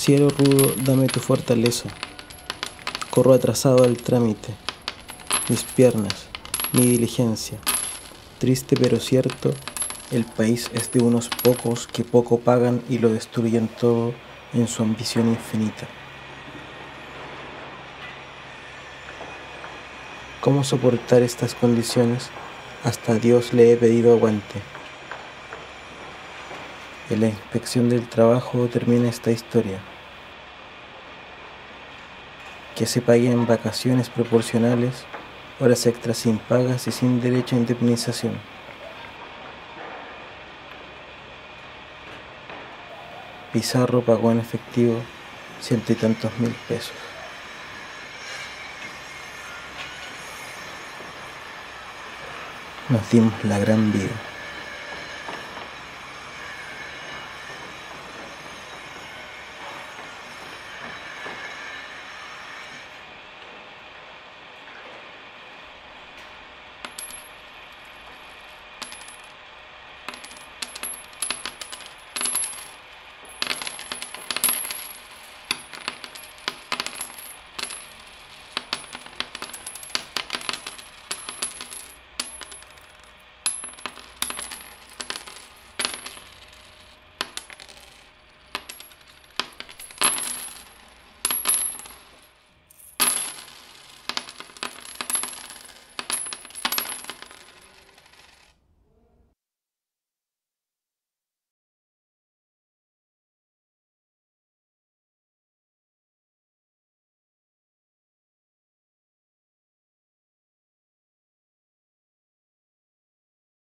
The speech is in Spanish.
Cielo rudo, dame tu fortaleza. Corro atrasado al trámite. Mis piernas, mi diligencia. Triste pero cierto, el país es de unos pocos que poco pagan y lo destruyen todo en su ambición infinita. ¿Cómo soportar estas condiciones? Hasta Dios le he pedido aguante. En la inspección del trabajo termina esta historia. Que se paguen vacaciones proporcionales, horas extras sin pagas y sin derecho a indemnización. Pizarro pagó en efectivo ciento y tantos mil pesos. Nos dimos la gran vida.